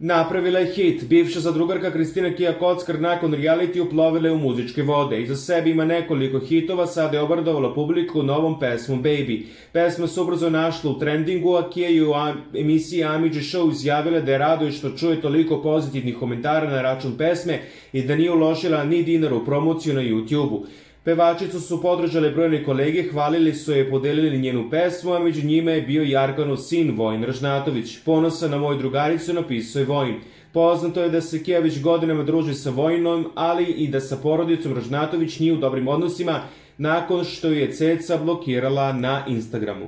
Napravila je hit. Bivša zadrugarka Kristina Kija Kockar nakon reality uplovila je u muzičke vode. Iza sebe ima nekoliko hitova, sada je obradovala publiku novom pesmom Baby. Pesma se ubrzo našla u trendingu, a Kija je u emisiji Amidži Show izjavila da je raduje što čuje toliko pozitivnih komentara na račun pesme i da nije uložila ni dinara u promociju na YouTube-u. Pevačicu su podržale brojne kolege, hvalili su je podelili njenu pesmu, a među njima je bio Jarganov sin Vojn Ražnatović. Ponosa na moju drugaricu napisao je Vojn. Poznato je da se Kijavić godinama druži sa Vojnom, ali i da sa porodicom Ražnatović nije u dobrim odnosima nakon što je Ceca blokirala na Instagramu.